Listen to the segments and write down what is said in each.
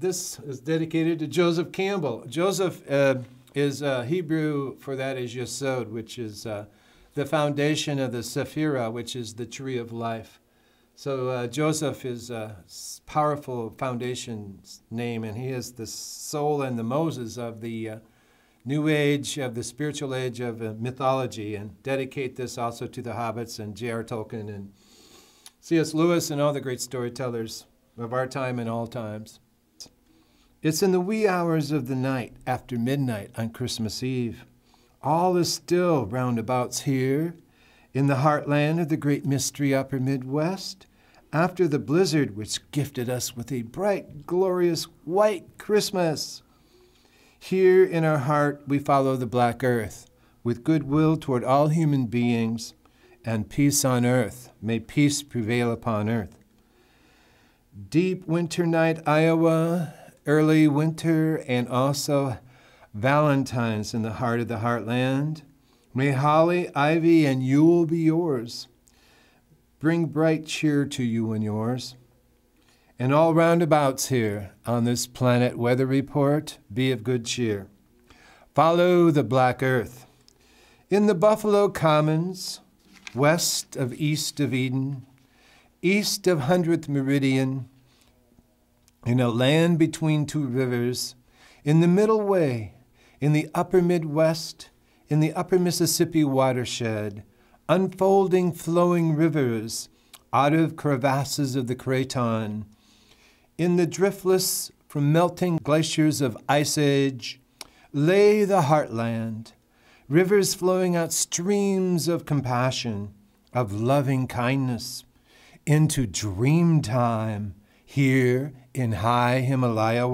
this is dedicated to Joseph Campbell. Joseph uh, is uh, Hebrew for that is Yesod, which is uh, the foundation of the Sephirah, which is the tree of life. So uh, Joseph is a powerful foundation name, and he is the soul and the Moses of the uh, new age, of the spiritual age of uh, mythology, and dedicate this also to the hobbits and J.R. Tolkien and C.S. Lewis and all the great storytellers of our time and all times. It's in the wee hours of the night after midnight on Christmas Eve. All is still roundabouts here in the heartland of the great mystery upper Midwest. After the blizzard which gifted us with a bright, glorious white Christmas. Here in our heart we follow the black earth with goodwill toward all human beings and peace on earth. May peace prevail upon earth. Deep winter night, Iowa, early winter, and also Valentine's in the heart of the heartland. May holly, ivy, and Yule be yours. Bring bright cheer to you and yours. And all roundabouts here on this planet weather report, be of good cheer. Follow the black earth. In the Buffalo Commons, west of east of Eden, east of 100th meridian, in a land between two rivers, in the middle way, in the upper Midwest, in the upper Mississippi watershed, unfolding flowing rivers out of crevasses of the Craton, in the driftless from melting glaciers of Ice Age, lay the heartland, rivers flowing out streams of compassion, of loving kindness, into dream time here in high Himalaya.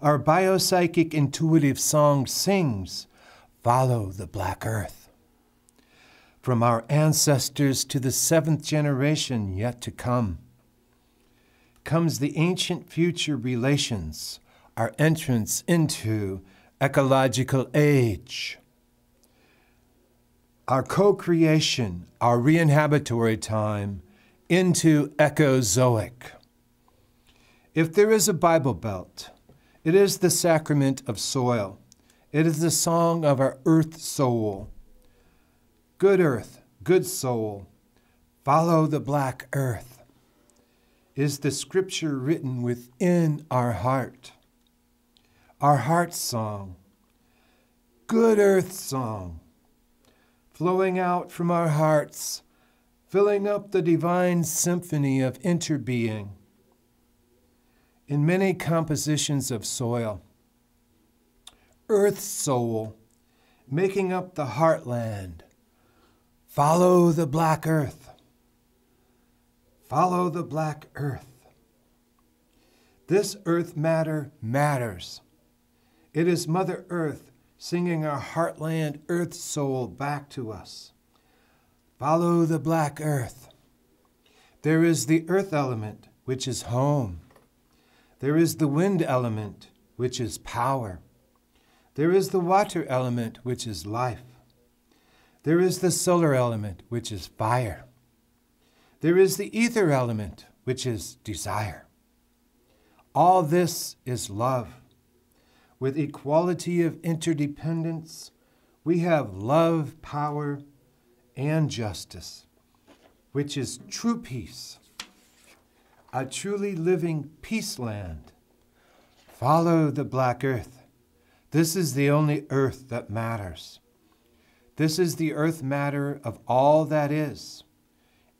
Our biopsychic intuitive song sings, Follow the Black Earth. From our ancestors to the seventh generation yet to come, comes the ancient future relations, our entrance into ecological age. Our co creation, our re inhabitory time into ecozoic. If there is a Bible Belt, it is the sacrament of soil. It is the song of our earth soul. Good earth, good soul, follow the black earth. Is the scripture written within our heart? Our heart song, good earth song, flowing out from our hearts, filling up the divine symphony of interbeing in many compositions of soil. Earth soul, making up the heartland. Follow the black earth. Follow the black earth. This earth matter matters. It is Mother Earth singing our heartland earth soul back to us. Follow the black earth. There is the earth element, which is home. There is the wind element, which is power. There is the water element, which is life. There is the solar element, which is fire. There is the ether element, which is desire. All this is love. With equality of interdependence, we have love, power, and justice, which is true peace a truly living peace land. Follow the black earth. This is the only earth that matters. This is the earth matter of all that is.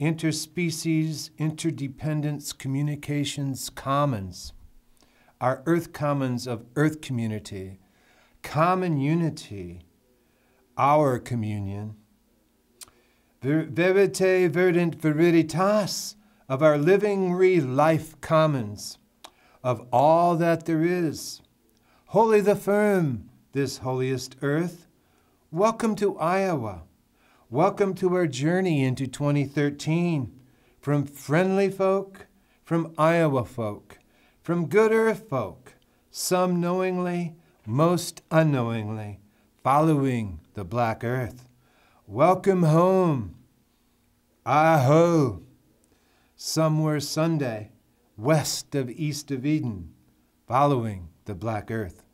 Interspecies, interdependence, communications, commons. Our earth commons of earth community, common unity, our communion. Verite verdant veritas of our living re life commons, of all that there is. Holy the firm, this holiest earth. Welcome to Iowa. Welcome to our journey into 2013 from friendly folk, from Iowa folk, from good earth folk, some knowingly, most unknowingly, following the black earth. Welcome home. Aho somewhere Sunday, west of east of Eden, following the black earth.